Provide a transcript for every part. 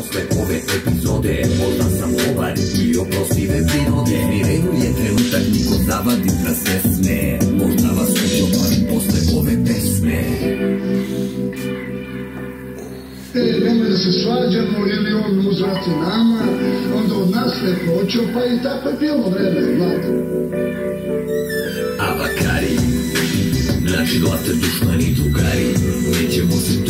Posle ove epizode možda sam dobar i oprostive prirode. Smirenu je trenutak, niko zavadi da se sme. Možda vas uđobarim posle ove pesme. E, nemoj da se svađamo ili on uzvrati nama, onda od nas lepo očopa i tako je bilo vreme, mlado. Avakari. Naši dlate dušmani drugari. Nećemo se tući,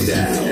Down.